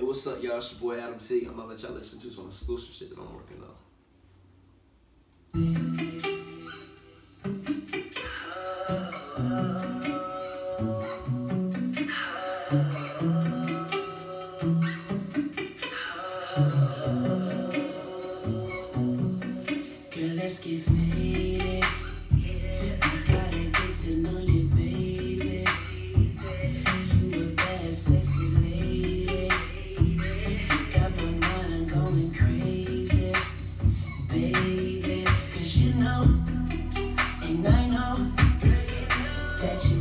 Hey, what's up, y'all? It's your boy Adam T. I'm gonna let y'all listen to some exclusive shit that I'm working on. Girl, let's get faded. baby, cause you know, and I know that you